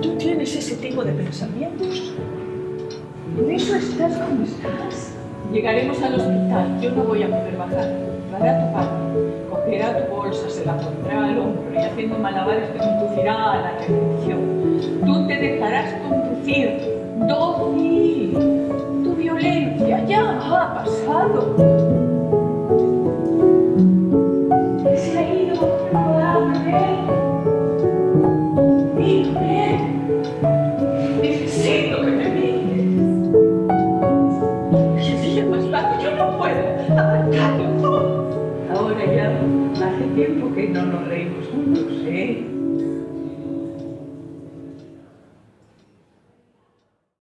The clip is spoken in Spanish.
Tú tienes ese tipo de pensamientos. Por eso estás como estás. Llegaremos al hospital, yo no voy a poder bajar. Lo hará tu padre. Cogerá tu bolsa, se la pondrá al hombro y haciendo malabares te conducirá a la recepción. Tú te dejarás conducir, dócil. Tu violencia ya ha pasado. Se ha ido probable. Dime. Necesito que me mires. Y sigue más tarde, yo no puedo aguantarlo. Ahora ya hace tiempo que no nos reímos juntos.